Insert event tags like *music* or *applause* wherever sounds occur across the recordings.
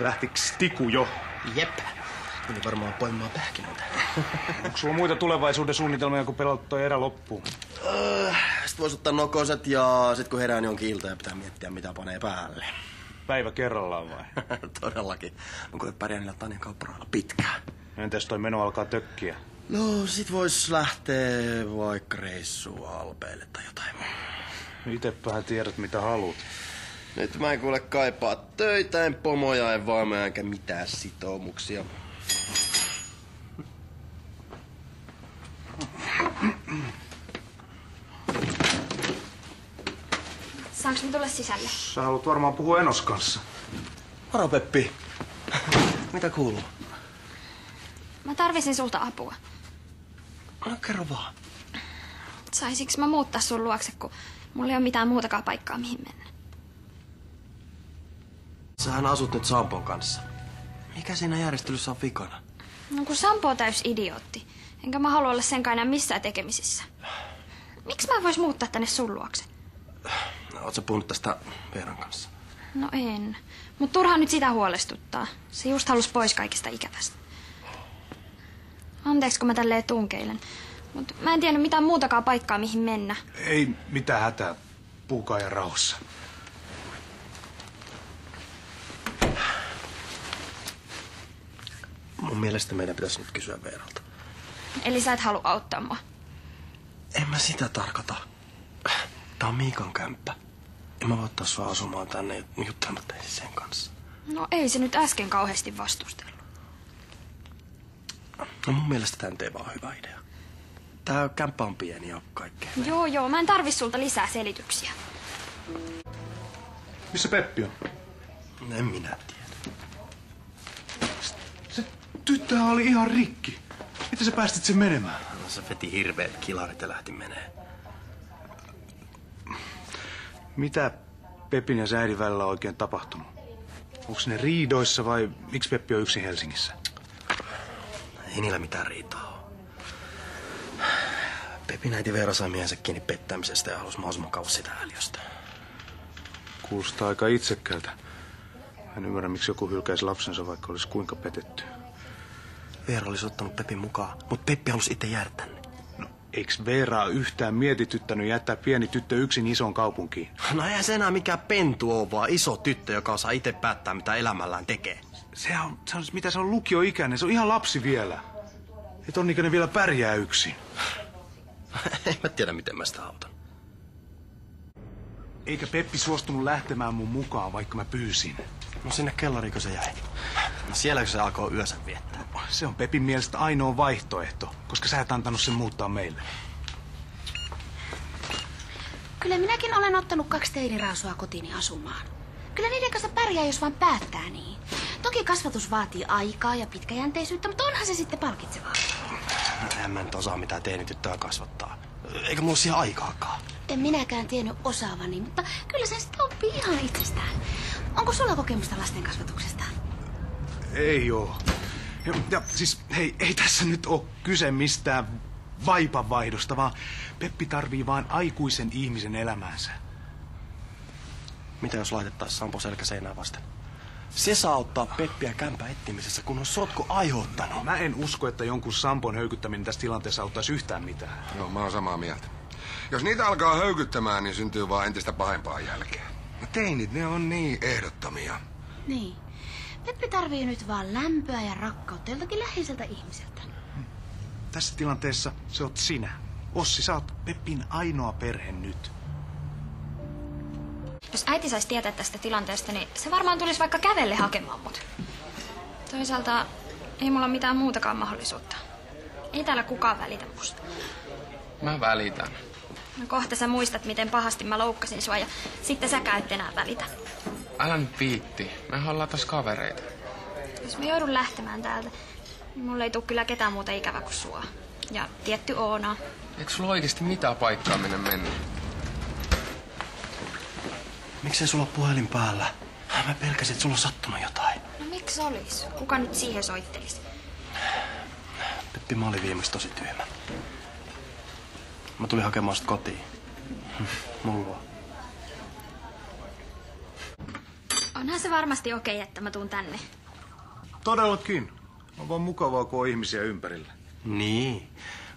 Lähtiks Tiku jo? Jep. Tuli varmaan poimaan pähkinöitä. *laughs* Onko sulla muita tulevaisuuden suunnitelmia, kun pelat toi erä loppuun? Öö, sit vois ottaa nokoset ja sit kun herään jonkin ilta ja pitää miettiä mitä panee päälle. Päivä kerrallaan vai? *laughs* Todellakin. No kun pärjää niillä Tanjan kaupparailla pitkään. Entäs toi meno alkaa tökkiä? No sit vois lähteä vaikka reissua Alpeille tai jotain. Itepähän tiedät mitä haluat. Nyt mä en kuule kaipaa töitä, en pomoja, en vaamoja enkä mitään sitoumuksia. Saanko mä tulla sisälle? Sä haluat varmaan puhua Enos kanssa. Moro Peppi. Mitä kuuluu? Mä tarvisin sulta apua. No kerro vaan. Saisinko mä muuttaa sun luokse, kun mulla ei ole mitään muutakaan paikkaa mihin mennä? Sähän asut nyt Sampon kanssa. Mikä siinä järjestelyssä on vikana? No kun Sampo on täys idiootti. Enkä mä halua olla sen enää missään tekemisissä. Miksi mä vois muuttaa tänne sun luokse? No, oot sä puhunut tästä Veeran kanssa? No en. Mut turhaan nyt sitä huolestuttaa. Se just halus pois kaikista ikävästä. Anteeksi, kun mä tälleen tunkeilen. Mut mä en tiennyt mitään muutakaan paikkaa, mihin mennä. Ei mitään hätää. Puukaa ja rauhassa. Mun mielestä meidän pitäisi nyt kysyä Veeralta. Eli sä et halua auttaa mua. En mä sitä tarkoita. Tää on Miikan kämppä. En mä voi ottaa sua asumaan tänne juttelematta sen kanssa. No ei se nyt äsken kauheasti vastustellut. No mun mielestä tää nyt ei vaan hyvä idea. Tää kämppä on pieni ja kaikkea. Joo, joo, mä en tarvi sulta lisää selityksiä. Missä Peppi on? En minä tiedä. Tyttöhän oli ihan rikki. Miten sä päästit sen menemään? No, se veti hirveet kilarit ja lähti menee. Mitä Pepin ja Säidin välillä on oikein tapahtunut? Onko ne riidoissa vai miksi Peppi on yksin Helsingissä? Ei niillä mitään riitaa ole. Pepin äiti Veera sai miehensä kiinni pettämisestä ja halusi mahdollisimman kauas sitä äljöstä. Kuulostaa aika itsekkäältä. En ymmärrä, miksi joku hylkäisi lapsensa, vaikka olisi kuinka petetty. Veera olisi ottanut Pepin mukaan, mutta Peppi halusi itse jäädä tänne. No, eiks Veeraa yhtään mietityttänyt jättää pieni tyttö yksin ison kaupunkiin? No eihän se enää mikään pentu ole, vaan iso tyttö, joka osaa itse päättää, mitä elämällään tekee. Se on, se on, mitä se on lukioikäinen, se on ihan lapsi vielä. Et on ikäinen vielä pärjää yksin. *laughs* en mä tiedä, miten mä sitä autan. Eikä Peppi suostunut lähtemään mun mukaan, vaikka mä pyysin. No sinne kellariinko se jäi? No sielläkö se alkoi yönsä viettää? Se on Pepin mielestä ainoa vaihtoehto, koska sä et antanut sen muuttaa meille. Kyllä minäkin olen ottanut kaksi teiniraasua kotiini asumaan. Kyllä niiden kanssa pärjää, jos vaan päättää niin. Toki kasvatus vaatii aikaa ja pitkäjänteisyyttä, mutta onhan se sitten palkitsevaa. No, en mä nyt osaa mitään teinityttöä kasvattaa. Eikä mulla siihen aikaakaan. En minäkään tiennyt osaavani, mutta kyllä sen sitten oppii ihan itsestään. Onko sulla kokemusta lasten kasvatuksesta? Ei oo. Ja, ja siis hei, ei tässä nyt ole kyse mistään vaipanvaihdosta, vaan Peppi tarvii vain aikuisen ihmisen elämäänsä. Mitä jos laitettaisiin Sampo selkä seinää vasten? Se saa ottaa Peppiä kämpä etsimisessä, kun on sotku aiheuttanut. Mä en usko, että jonkun Sampon höykyttäminen tässä tilanteessa auttaisi yhtään mitään. No, mä oon samaa mieltä. Jos niitä alkaa höykyttämään, niin syntyy vaan entistä pahempaa jälkeä. No teinit, ne on niin ehdottomia. Niin. Peppi tarvii nyt vaan lämpöä ja rakkautta joltakin läheiseltä ihmiseltä. Tässä tilanteessa se oot sinä. Ossi, sä oot Peppin ainoa perhe nyt. Jos äiti saisi tietää tästä tilanteesta, niin se varmaan tulisi vaikka kävelle hakemaan mut. Toisaalta ei mulla mitään muutakaan mahdollisuutta. Ei täällä kukaan välitä musta. Mä välitän. No kohta sä muistat, miten pahasti mä loukkasin sua ja sitten sä et enää välitä. Älä nyt viitti. Me ollaan taas kavereita. Jos mä joudun lähtemään täältä, niin mulla ei tule kyllä ketään muuta ikävä kuin sua. Ja tietty Oona. Eikö sulla oikeasti mitään paikkaa minne mennä? Miksei sulla ole puhelin päällä? Mä pelkäsin, että sulla on sattunut jotain. No miksi olis? Kuka nyt siihen soittelisi? Peppi, mä olin viimeksi tosi tyhmä. Mä tulin hakemaan sitä kotiin. Mulla. Onhan se varmasti okei, että mä tuun tänne. Todellakin. On vaan mukavaa, kun on ihmisiä ympärillä. Niin.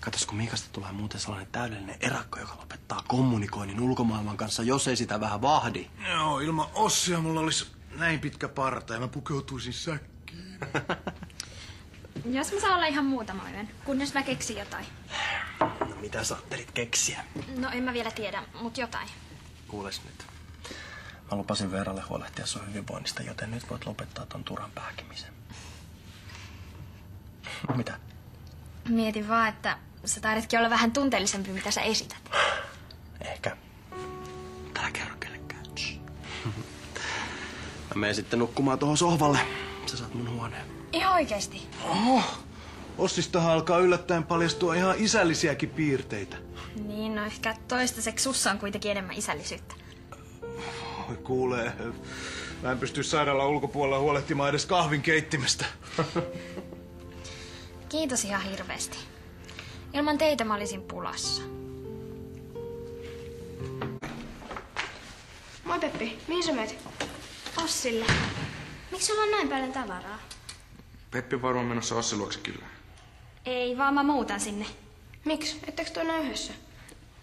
Katos, kun Miikasta tulee muuten sellainen täydellinen erakko, joka lopettaa kommunikoinnin ulkomaailman kanssa, jos ei sitä vähän vahdi. Joo, ilman Ossia mulla olisi näin pitkä parta ja mä pukeutuisin säkkiin. *laughs* Jos mä saan olla ihan muutama yön, kunnes mä keksin jotain. No, mitä sä ajattelit keksiä? No en mä vielä tiedä, mut jotain. Kuules nyt. Mä lupasin Veeralle huolehtia sun hyvinvoinnista, joten nyt voit lopettaa ton turhan pääkimisen. Mitä? Mietin vaan, että sä taidetkin olla vähän tunteellisempi, mitä sä esität. Ehkä. Tää kerro kellekään. Mä menen sitten nukkumaan tuohon sohvalle. Sä saat mun huoneen. Ihan oikeesti. Oho, Ossistahan alkaa yllättäen paljastua ihan isällisiäkin piirteitä. Niin, no ehkä toistaiseksi sussa on kuitenkin enemmän isällisyyttä. Oi kuulee, mä en pysty sairaalan ulkopuolella huolehtimaan edes kahvin keittimestä. Kiitos ihan hirveästi. Ilman teitä mä olisin pulassa. Moi Peppi, mihin sä menet? Ossille. Miksi sulla on näin paljon tavaraa? Peppi varmaan menossa Ossi luokse kyllä. Ei, vaan mä muutan sinne. Miksi? Ettekö te enää yhdessä?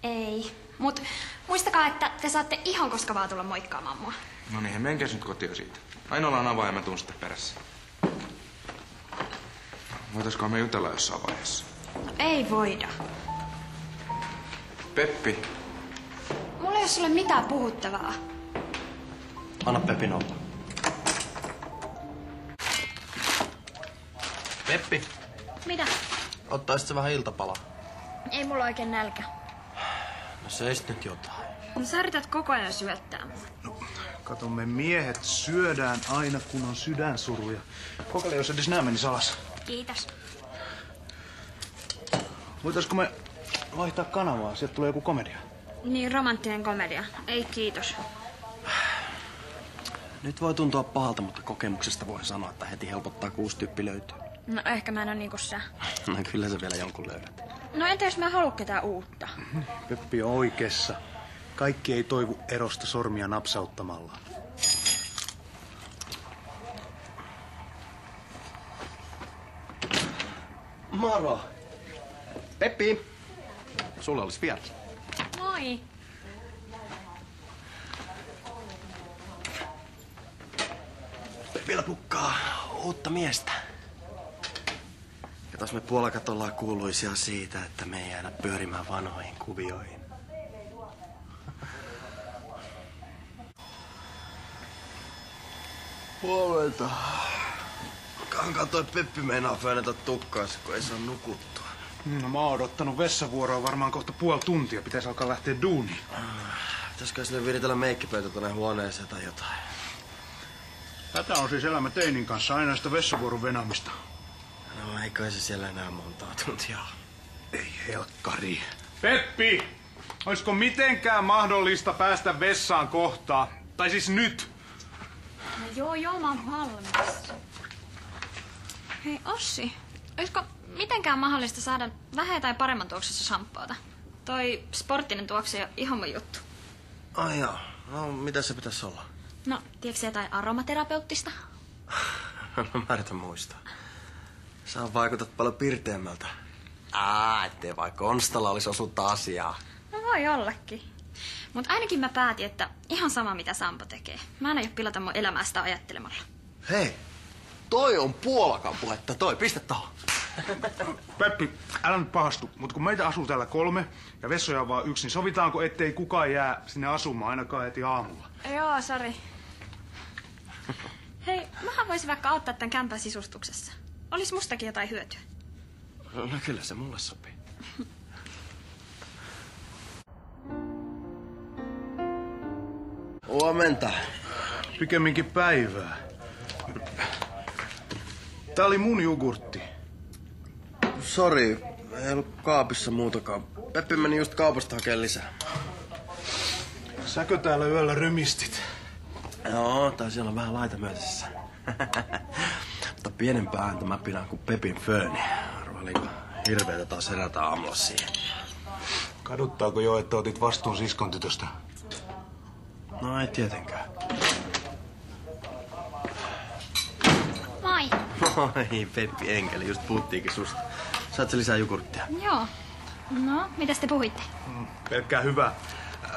Ei. Mut muistakaa, että te saatte ihan koska vaan tulla moikkaamaan mua. No niin, menkäs nyt kotiin siitä. Ainoalla on avain ja mä tuun sitten perässä. Voitaiskohan me jutella jossain vaiheessa? No, ei voida. Peppi, Mulla ei ole sulle mitään puhuttavaa. Anna Pepin olla. Peppi, Mitä? ottaisit sä vähän iltapalaa? Ei mulla oikein nälkä. No seist nyt jotain. No sä yrität koko ajan syöttää mua. Kato, me miehet syödään aina, kun on sydänsuruja. Kokeile, jos edes nää menis alas. Kiitos. Voitaisko me vaihtaa kanavaa? Sieltä tulee joku komedia. Niin romanttinen komedia. Ei kiitos. Nyt voi tuntua pahalta, mutta kokemuksesta voi sanoa, että heti helpottaa, kun uusi tyyppi löytyy. No ehkä mä en oo niinku sä. *laughs* No kyllä sä vielä jonkun löydät. No entä jos mä en halua ketään uutta? *laughs* Peppi on oikeassa. Kaikki ei toivu erosta sormia napsauttamalla. Moro! Peppi! Sulla olisi vieras. Moi. Vielä pukkaa uutta miestä. Ja taas me puolakat ollaan kuuluisia siitä, että me ei jäädä pyörimään vanhoihin kuvioihin. Huomenta. Kankaa toi Peppi meinaa fönätä tukkaansa, kun ei saa nukuttua. No mä oon odottanut vessavuoroa varmaan kohta puoli tuntia. Pitäisi alkaa lähteä duuniin. Pitäisikö sille viritellä meikkipöytä tonne huoneeseen tai jotain? Tätä on siis elämä teinin kanssa aina sitä vessavuoron venämistä. No ei kai se siellä enää montaa tuntia. Ei helkkari. Peppi! Olisiko mitenkään mahdollista päästä vessaan kohtaa? Tai siis nyt? No joo, joo, mä oon valmis. Hei Ossi, olisiko mitenkään mahdollista saada vähän tai paremman tuoksussa samppaata? Toi sporttinen tuoksu ei ole ihan mun juttu. Ai joo. No mitä se pitäisi olla? No, tiedätkö jotain aromaterapeuttista? *laughs* No mä yritän muistaa. Sä vaikutat paljon pirteämmältä. Aa, ettei vai Konstalla olisi osuutta asiaa. No voi ollakin. Mutta ainakin mä päätin, että ihan sama mitä Sampo tekee. Mä en aio pilata mun elämää sitä ajattelemalla. Hei, toi on puolakan puhetta, toi, pistä tohon. *laughs* Peppi, älä nyt pahastu, mutta kun meitä asuu täällä kolme ja vessoja on vaan yksi, niin sovitaanko, ettei kukaan jää sinne asumaan ainakaan heti aamulla? Joo, sori. Hei, mähän voisin vaikka auttaa tämän kämpän sisustuksessa. Olis mustakin jotain hyötyä. No kyllä se mulle sopii. Huomenta. Pikemminkin päivää. Tää oli mun jogurtti. Sori, ei ollut kaapissa muutakaan. Peppi meni just kaupasta hakemaan lisää. Säkö täällä yöllä rymistit? Joo, tai siellä on vähän laita myötässä. *laughs* Mutta pienempää ääntä mä pidän kuin Pepin fööni. Arvalinko hirveetä taas herätä aamulla siihen. Kaduttaako jo, että otit vastuun siskon tytöstä? No ei tietenkään. Oi, Peppi Enkeli, just puhuttiinkin susta. Saat sä lisää jogurttia? Joo. No, mitäs te puhuitte? Pelkkää hyvä. Äh,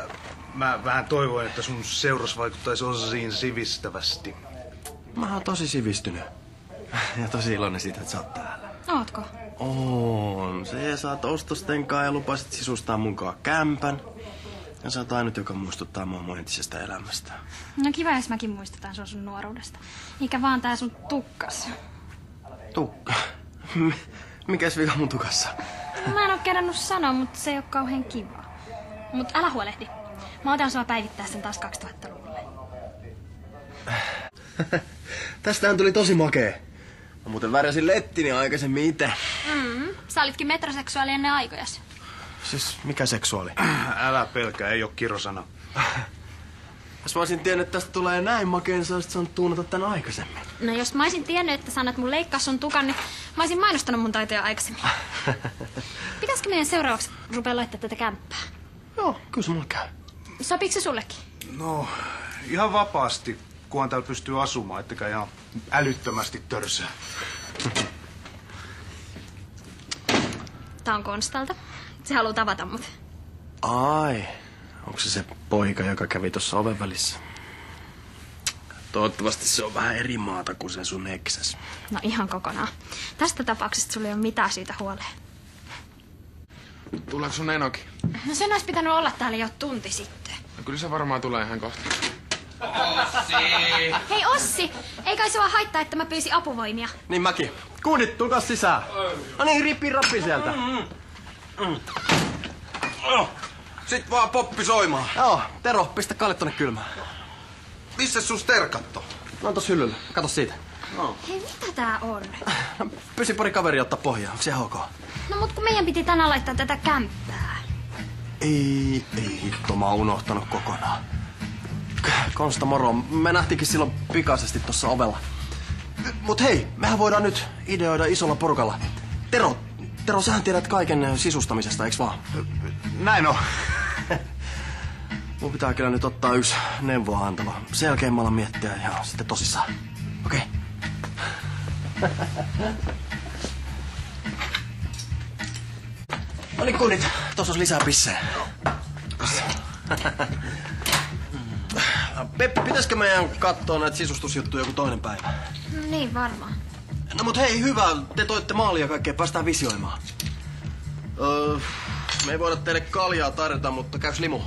Mä vähän toivoin, että sun seuras vaikuttaisi osasiin sivistävästi. Mä oon tosi sivistynyt. Ja tosi iloinen siitä, että sä oot täällä. Ootko? On. Se saat ostostenkaan ja lupasit sisustaa munkaan kämpän. Ja sä oot ainut, joka muistuttaa mua mun entisestä elämästä. No kiva, jos mäkin muistetaan sua sun nuoruudesta. Eikä vaan tää sun tukkas. Tukka. Mikäs vika mun tukassa? Mä en oo kerännyt sanoa, mutta se ei oo kauhean kiva. Mut älä huolehdi. Mä otan sua päivittää sen taas 2000-luvulle. Tästähän tuli tosi makee. Mä muuten värjäsin lettini aikaisemmin itse. Mm, sä olitkin metroseksuaali ennen aikojas. Siis mikä seksuaali? *clears throat* Älä pelkää, ei oo kirosana. *clears throat* Jos mä olisin tiennyt, että tästä tulee näin makeen, niin sä olisit saanut tuunata tän aikaisemmin. No jos mä olisin tiennyt, että sanat mun leikkaa sun tukan, niin mä olisin mainostanut mun taitoja aikaisemmin. *laughs* Pitäisikö meidän seuraavaksi rupea laittaa tätä kämppää? Joo, kyllä se mulle käy. Sopiiko se sullekin? No, ihan vapaasti, kunhan täällä pystyy asumaan, ettekä ihan älyttömästi törsää. Tää on Konstalta. Se haluaa tavata mut. Ai, onko se se poika, joka kävi tuossa oven välissä? Toivottavasti se on vähän eri maata kuin se sun eksäs. No ihan kokonaan. Tästä tapauksesta sulla ei ole mitään syytä huoleen. Tuleeko sun enokin? No sen olisi pitänyt olla täällä jo tunti sitten. No kyllä se varmaan tulee ihan kohta. Hei Ossi, ei kai sua haittaa, että mä pyysin apuvoimia. Niin mäkin. Kuunit, tulkas sisään. No niin, rippi rappi sieltä. Sit vaan poppi soimaan. Joo, Tero, pistä kalle tonne kylmään. Missä sun sterkatto? No on tossa hyllyllä. Kato siitä. Hei, mitä tää on? *laughs* Pysi pari kaveria ottaa pohjaa. Onko se ihan ok? No mut kun meidän piti tänään laittaa tätä kämppää. Ei, ei hitto, mä oon unohtanut kokonaan. Konsta moro, me nähtiinkin silloin pikaisesti tuossa ovella. Mut hei, mehän voidaan nyt ideoida isolla porukalla. Tero, Tero, sähän tiedät kaiken sisustamisesta, eiks vaan? Näin on. Mun pitää kyllä nyt ottaa yksi neuvoa antava. Sen jälkeen mä alan miettiä ja sitten tosissaan. Okei? Okay. *laughs* No niin, kunnit. Tuossa olisi lisää pissejä. *laughs* Peppi, pitäisikö meidän katsoa näitä sisustusjuttuja joku toinen päivä? No niin, varmaan. No mut hei, hyvä. Te toitte maalia kaikkea, päästään visioimaan. Öö, me ei voida teille kaljaa tarjota, mutta käys limu.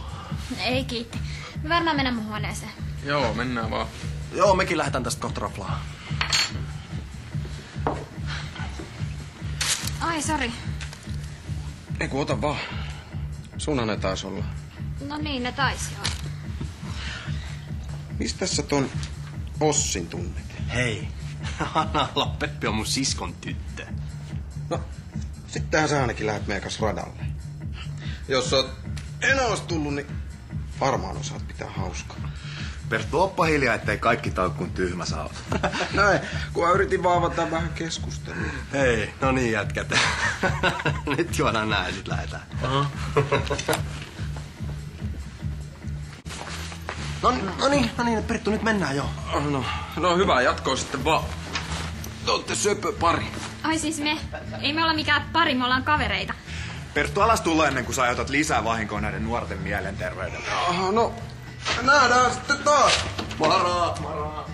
Ei kiitti. Me varmaan mennä mun huoneeseen. Joo, mennään vaan. Joo, mekin lähdetään tästä kohta raflaa. Ai, sori. Ei kun ota vaan. Sunhan ne taas olla. No niin, ne taisi olla. Mistä sä ton Ossin tunnet? Hei, *laughs* anna olla, Peppi on mun siskon tyttö. No, sittenhän sä ainakin lähdet meidän kanssa radalle. Jos sä oot enää ois tullut, niin varmaan osaat pitää hauskaa. Perttu, oppa hiljaa, ettei kaikki taukkuun tyhmä saa. *laughs* Näin, kun mä yritin vaan avata vähän keskustelua. Hei, no niin jätkät. *laughs* Nyt juodaan näin sit lähdetään. No, no niin, no niin, Perttu, nyt mennään jo. No, no hyvä, jatkoa sitten vaan. Te ootte söpö pari. Ai siis me. Ei me olla mikään pari, me ollaan kavereita. Perttu, alas tulla ennen kuin sä aiheutat lisää vahinkoa näiden nuorten mielenterveydelle. Aha, no, nähdään sitten taas. Moro, moro.